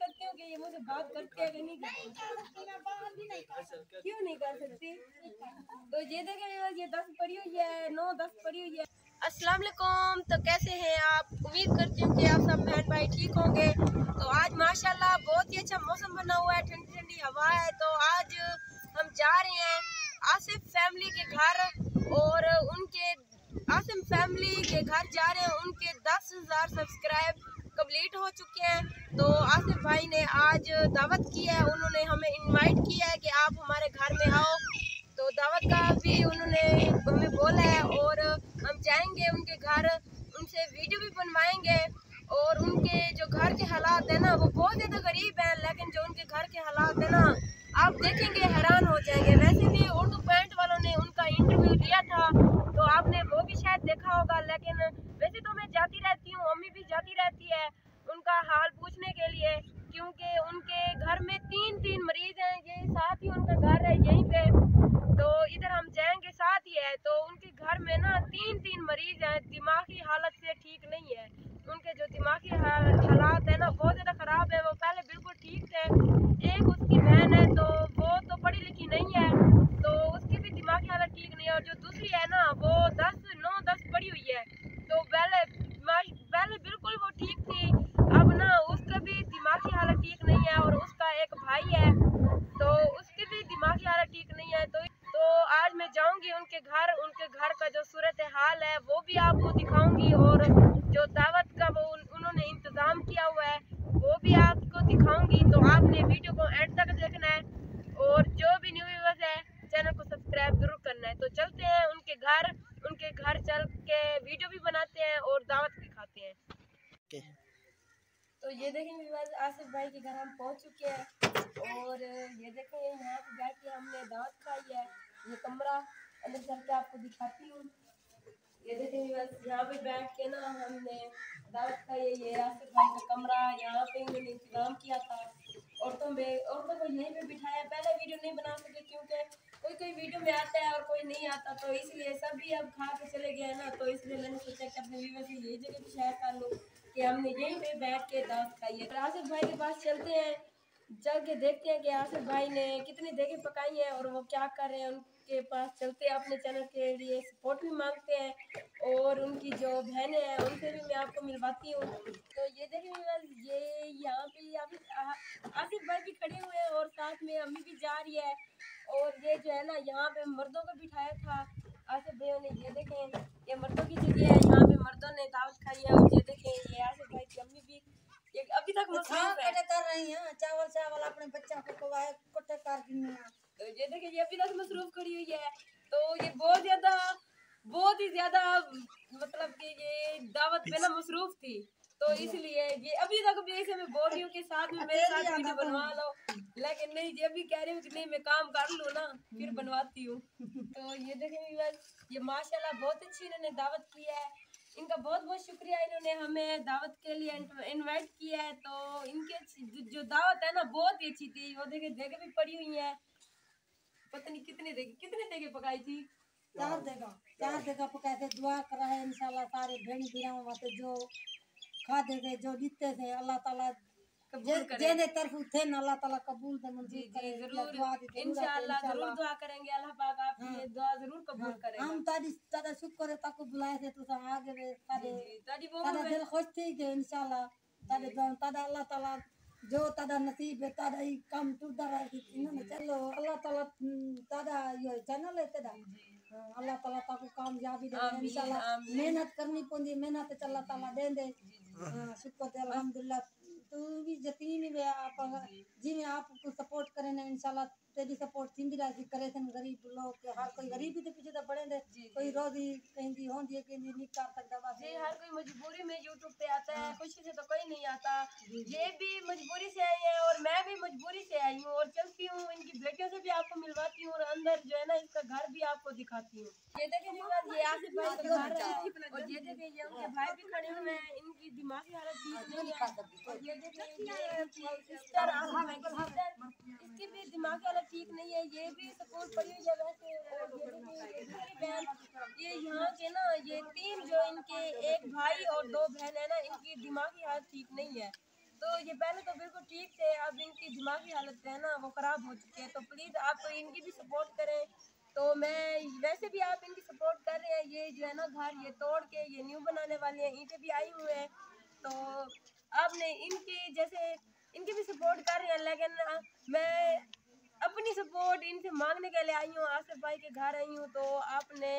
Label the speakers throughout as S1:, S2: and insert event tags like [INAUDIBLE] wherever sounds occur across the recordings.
S1: करती हूँ कि ये मुझसे बात करते हैं कि नहीं करते? क्यों नहीं कर सकती? तो ये देखें ये दस पड़ी हुई है नौ दस पड़ी हुई है। अस्सलाम वालेकुम तो कैसे हैं आप? उम्मीद करती हूँ कि आप सब बहन भाई ठीक होंगे। तो आज माशाल्लाह बहुत ही अच्छा मौसम बना हुआ है ठंडी ठंडी हवा है। तो आज हम जा रहे हैं आसिफ फैमिली के घर और उनके आसिम फैमिली के घर जा रहे हैं। उनके दस हज़ार सब्सक्राइब कंप्लीट हो चुके हैं तो आसिफ भाई ने आज दावत की है, उन्होंने हमें इनवाइट किया है कि आप हमारे घर में आओ। तो दावत का भी उन्होंने हमें बोला है और हम जाएँगे उनके घर, उनसे वीडियो भी बनवाएँगे और उनके जो घर के हालात है ना, वो बहुत ज़्यादा गरीब हैं, लेकिन जो उनके घर के हालात है ना, आप देखेंगे हैरान हो जाएँगे वैसे भी उर्दू पॉइंट वालों ने उनका इंटरव्यू लिया था तो आपने वो भी शायद देखा होगा लेकिन वैसे तो मैं जाती रहती हूँ मम्मी भी जाती रहती है उनका हाल पूछने के लिए क्योंकि उनके घर में तीन तीन मरीज़ हैं ये साथ ही उनका घर है यहीं पे तो इधर हम जाएँगे साथ ही है तो उनके घर में ना तीन तीन मरीज़ हैं, दिमागी हालत से ठीक नहीं है। उनके जो दिमागी हालात है ना, बहुत ज़्यादा ख़राब है वो पहले बिल्कुल ठीक थे एक उसकी बहन है तो वो तो पढ़ी लिखी नहीं है तो उसकी भी दिमागी हालत ठीक नहीं है और जो दूसरी है ना वो दस नौ दस पढ़ी हुई है तो पहले पहले बिल्कुल वो ठीक थी अब ना उसका भी दिमागी हालत ठीक नहीं है और उसका एक भाई है तो उसकी भी दिमागी हालत ठीक नहीं है तो तो आज मैं जाऊँगी उनके घर उनके घर का जो सूरत हाल है वो भी आपको दिखाऊँगी और जो दावत का वो उन्होंने इंतज़ाम किया हुआ है वो भी आपको दिखाऊँगी। तो आपने वीडियो को एंड तक देखना है और जो भी न्यू व्यूवर्स है चैनल को सब्सक्राइब ज़रूर करना है। तो चलते हैं उनके घर उनके घर चल के वीडियो भी बनाते हैं और दावत भी खाते हैं। तो ये देखें व्यूवर्स आसिफ भाई के घर हम पहुँच चुके हैं और ये देखें यहाँ पे बैठ के हमने दावत खाई है। ये कमरा अंदर चल के आपको दिखाती हूँ। ये देखें बस यहाँ पे बैठ के ना हमने दावत खाई है ये आसिफ भाई का कमरा यहाँ पे इन्होंने इंतज़ाम किया था। औरतों में, औरतों को यहीं पे बिठाया। पहले वीडियो नहीं बना सके क्योंकि कोई कोई वीडियो में आता है और कोई नहीं आता तो इसलिए सब भी अब खा के चले गए ना तो इसलिए मैंने सोचा कि अपने व्यूवर से यही जगह शेयर कर लूँ कि हमने यहीं पे बैठ के दावत है तो आसिफ भाई के पास चलते हैं। चल के देखते हैं कि आसिफ भाई ने कितनी देखें पकाई हैं और वो क्या कर रहे हैं उनके पास चलते हैं अपने चैनल के लिए सपोर्ट भी मांगते हैं और उनकी जो बहनें हैं, उनसे भी मैं आपको मिलवाती हूँ। तो ये देखें ये यहाँ पे आसिफ भाई भी खड़े हुए हैं और साथ में अम्मी भी जा रही है और ये जो है ना, यहाँ पे मर्दों को बिठाया था आसिफ भाइयों ने, ये देखें, ये मर्दों की जगह है, यहाँ पे मर्दों ने दावत खाई है और ये देखें, ये आसिफ भाई की अम्मी भी ये अभी तक
S2: मसरूफ है। कर रही हैं चावल चावल अपने बच्चा को खवाए कोटे कर
S1: तो ये देखें ये अभी तक मसरूफ खड़ी हुई है। तो ये बहुत ज़्यादा बहुत ही ज़्यादा मतलब कि ये दावत पे ना मसरूफ थी। तो इसलिए ये अभी तक भी ऐसे मैं बोल रही हूँ कि साथ में मेरे साथ वीडियो बनवा लो। लेकिन नहीं ये भी कह रही हूँ कि नहीं मैं काम कर लूँ ना फिर बनवाती हूँ। तो ये देखें ये माशाल्लाह बहुत अच्छी इन्होंने दावत की है। इनका बहुत बहुत शुक्रिया इन्होंने हमें दावत के लिए इनवाइट किया है तो इनके जो दावत है ना बहुत ही अच्छी थी। वो देखे देखे भी पड़ी हुई है। पता नहीं कितने देखे कितने देखे पकाई थी?
S2: चार देगा चार देगा पकाए थे। दुआ करा है इंशाल्लाह सारे भेड़ बिराव जो खाते थे जो जीतते थे अल्लाह ताला जेने तरफ़ थे ना अल्लाह ताला कबूल दे मंजूर करे।
S1: ज़रूर। इंशाल्लाह ज़रूर दुआ करेंगे। अल्लाह पाक आपकी हाँ, दुआ ज़रूर कबूल हाँ,
S2: तारी तारा शुक्र है ताको बुलाए थे तो आगे वे तारे तारी वो तारा दिल खुश थी कि इंशाल्लाह तारे तारा अल्लाह ताला जो तारा नसीब है तारा ही काम टूटता रहा कि इन्होंने चलो अल्लाह ताला तारा ये चैनल है तेरा। हाँ, अल्लाह ताला ताको कामयाबी दे इंशाल्लाह मेहनत करनी पौंदी मेहनत अल्लाह ताला दे दे शुक्र है अल्हम्दुलिल्लाह। तू भी यकीन वे आप जिमें आपको सपोर्ट करें ना इंशाल्लाह तेरी सपोर्ट थींदी रही करे थे गरीब लोग के हर कोई गरीबी के पीछे तो बड़े दे। कोई रोजी कहीं होंदी है नहीं कर सकता बस
S1: जी हर कोई मजबूरी में यूट्यूब पे आता है खुशी से तो कोई नहीं आता। ये भी मजबूरी से आई है और मैं भी मजबूरी से आई हूँ और चलती हूँ इनकी बेटियों से भी आपको मिलवाती हूँ और अंदर जो है ना इसका घर भी आपको दिखाती हूँ। ये देखे ये आसिफ भाई का घर है और ये देखे ये उनके भाई भी खड़े हुए हैं इनकी दिमागी हालत ठीक नहीं है। और ये देखे सिस्टर इसकी भी दिमागी हालत ठीक नहीं है, ये भी सपोर्ट पढ़ी हुई जगह से ये यहाँ के ना, ये तीन जो इनके एक भाई और दो बहन है ना, इनकी दिमागी हालत ठीक नहीं है। तो तो ये पहले तो बिल्कुल ठीक थे, अब इनकी दिमागी हालत है ना, वो ख़राब हो चुकी है। तो प्लीज़ आप इनकी भी सपोर्ट करें। तो मैं वैसे भी आप इनकी सपोर्ट कर रहे हैं, ये जो है ना घर, ये तोड़ के, ये न्यू बनाने वाले हैं, ईंटें भी आई हुए हैं। तो आपने इनकी, जैसे इनकी भी सपोर्ट कर रहे हैं, लेकिन मैं अपनी सपोर्ट इनसे मांगने के लिए आई हूँ। आसिफ भाई के घर आई हूँ तो आपने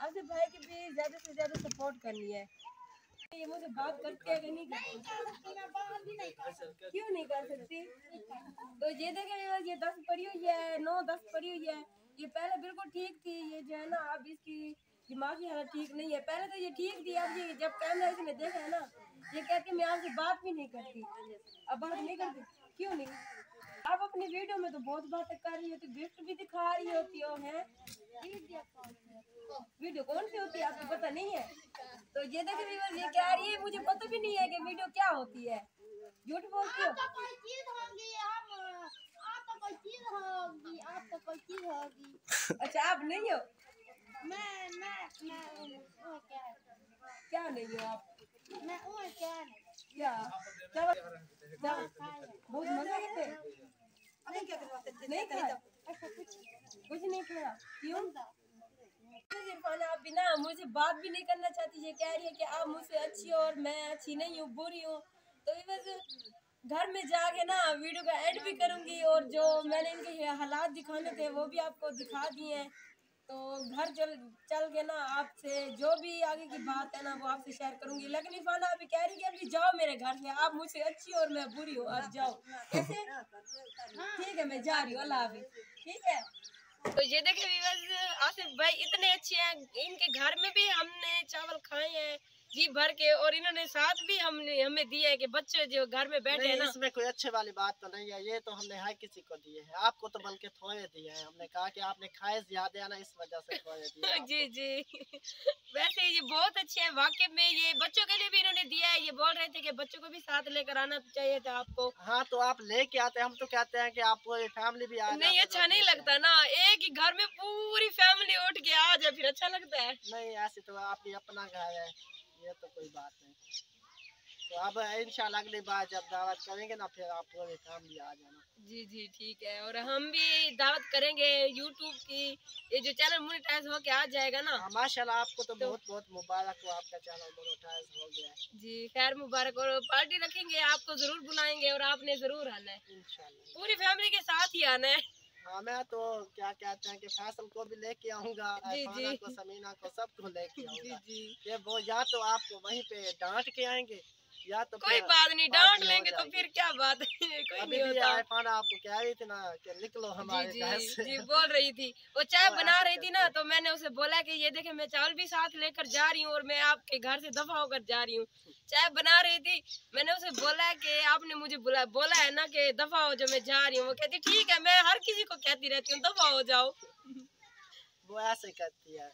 S1: आसिफ भाई की भी ज़्यादा से ज़्यादा सपोर्ट करनी है। ये मुझे बात करते हैं कि नहीं करते क्यों नहीं कर सकती? तो ये देखें, ये दस पड़ी हुई है, नौ दस पड़ी हुई है। ये पहले बिल्कुल ठीक थी, ये जो है ना, अब इसकी दिमागी हालत ठीक नहीं है। पहले तो ये ठीक थी, अब ये जब कैमरा इसने देखा है ना, ये कहती मैं आपसे बात भी नहीं करती। अब बात नहीं करती? क्यों नहीं? आप अपनी वीडियो में तो बहुत बातें कर रही होती गिफ्ट भी दिखा रही होती हो है? वीडियो कौन सी होती है आपको पता नहीं है? तो ये देखिए व्यूअर्स ये क्या रही है मुझे पता भी नहीं है कि वीडियो क्या होती है। झूठ बोलती हो? अच्छा आप नहीं हो? क्या नहीं हो आप? क्या क्या? क्या? बहुत मज़ा करते नहीं कुछ नहीं क्यों आप बिना मुझे बात भी नहीं करना चाहती, ये कह रही है कि आप मुझसे अच्छी हो और मैं अच्छी नहीं हूँ, बुरी हूँ। तो बस घर में जाके ना वीडियो का एड भी करूँगी और जो मैंने इनके हालात दिखाने थे, वो भी आपको दिखा दिए हैं। तो घर चल चल के ना आपसे। जो भी आगे की बात है ना, वो आपसे शेयर करूँगी। लेकिन इफाना अभी कह रही है अभी जाओ मेरे घर से। आप मुझसे अच्छी और मैं बुरी हूँ, आप जाओ। कैसे? ठीक है, मैं जा रही हूँ। अल्लाह हाफिज। ठीक है? तो ये देखे आसिफ भाई इतने अच्छे हैं। इनके घर में भी हमने चावल खाए हैं। जी भर के और इन्होंने साथ भी हमने हमें दिए है कि बच्चे जो घर में बैठे हैं ना।
S3: इसमें कोई अच्छे वाली बात तो नहीं है। ये तो हमने हर किसी को दिए हैं। आपको तो बल्कि थोड़े दिए हैं। हमने कहा कि आपने खाए ज़्यादा ना इस वजह से थोड़े दिए [LAUGHS]
S1: जी जी। वैसे ये बहुत अच्छे है। वाकई में ये बच्चों के लिए भी इन्होंने दिया है। ये बोल रहे थे कि बच्चों को भी साथ लेकर आना चाहिए था आपको।
S3: हाँ तो आप लेके आते हैं। हम तो कहते हैं कि आपको फैमिली भी आ
S1: नहीं अच्छा नहीं लगता ना। एक ही घर में पूरी फैमिली उठ के आ जाए फिर अच्छा लगता है।
S3: नहीं ऐसे तो आपकी अपना घर है। ये तो कोई बात नहीं। तो अब इंशाल्लाह अगली बार जब दावत करेंगे ना फिर आप पूरे फैमिली आ जाना।
S1: जी जी ठीक है। और हम भी दावत करेंगे यूट्यूब की। ये जो चैनल मोनेटाइज हो के आ जाएगा ना।
S3: हाँ, माशाल्लाह आपको तो, तो बहुत बहुत मुबारक हो आपका चैनल मोनेटाइज हो गया
S1: जी खैर मुबारक। और पार्टी रखेंगे आपको ज़रूर बुलाएँगे और आपने ज़रूर आना है। पूरी फैमिली के साथ ही आना है।
S3: हाँ मैं तो क्या कहते हैं कि फैसल को भी लेके आऊँगा को समीना को सबको लेके आऊँगा। ये वो या तो आपको वहीं पे डांट के आएँगे या तो
S1: कोई बात नहीं डांट लेंगे तो फिर क्या बात है? कोई
S3: अभी नहीं होता। आपको कह रही थी निकलो हमारे
S1: जी, जी, जी बोल रही थी। वो चाय बना रही थी ना तो मैंने उसे बोला कि ये देखे मैं चावल भी साथ लेकर जा रही हूँ और मैं आपके घर से दफ़ा होकर जा रही हूँ। चाय बना रही थी। मैंने उसे बोला कि आपने मुझे बोला बोला है ना कि दफ़ा हो जो मैं जा रही हूँ। वो कहती ठीक है मैं हर किसी को कहती रहती हूँ दफ़ा हो जाओ। [LAUGHS]
S3: वो ऐसे करती है।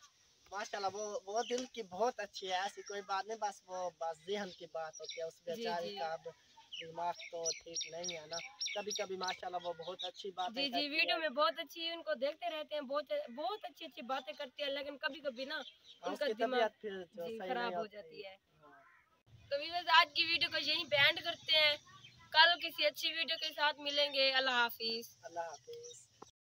S3: माशाल्लाह वो वो दिल की बहुत अच्छी है ऐसी कोई बात नहीं बस वो बस जहन की बात होती है उस बेचारी का अब दिमाग तो ठीक नहीं है ना। कभी कभी माशाल्लाह वो बहुत अच्छी बात
S1: जी जी वीडियो में बहुत अच्छी उनको देखते रहते हैं बहुत बहुत अच्छी अच्छी बातें करते हैं लेकिन कभी कभी ना हाँ, उनका दिमाग खराब हो जाती है। तो व्यूअर्स आज की वीडियो को यहीं पे एंड करते हैं। कल किसी अच्छी वीडियो के साथ मिलेंगे। अल्लाह हाफिज।
S3: अल्लाह हाफिज।